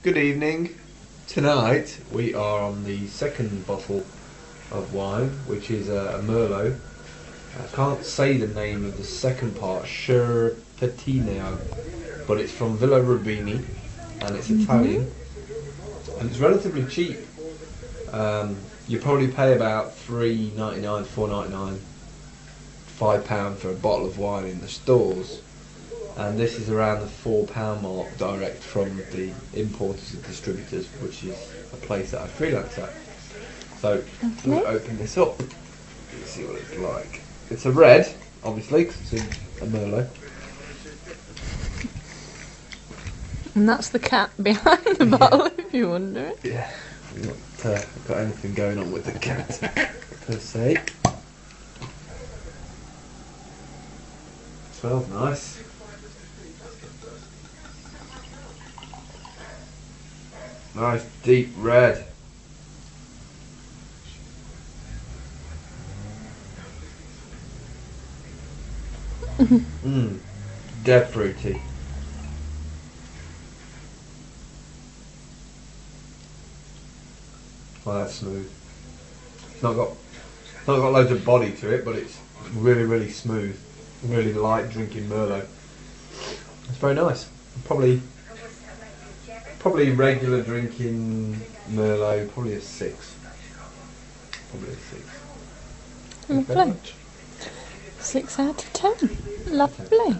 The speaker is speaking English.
Good evening. Tonight we are on the second bottle of wine, which is a, a Merlot. I can't say the name of the second part, Scherpettino, but it's from Villa Rubini and it's Italian and it's relatively cheap. Um, you probably pay about three ninety nine, four ninety nine, five pound for a bottle of wine in the stores and this is around the four pound mark direct from the importers and distributors, which is a place that I freelance at. So going to open this up and see what it's like. It's a red, obviously, because it's a Merlot. And that's the cat behind the bottle, if you wonder. Yeah, I'm not uh, got anything going on with the cat per se. Smells nice. Nice deep red. Mmm, dead fruity. Oh, that's smooth. It's not got, it's not got loads of body to it, but it's really, really smooth. Really light drinking Merlot. It's very nice. Probably Probably regular drinking Merlot, probably a six. Probably a six. Lovely. Six out of ten. Lovely.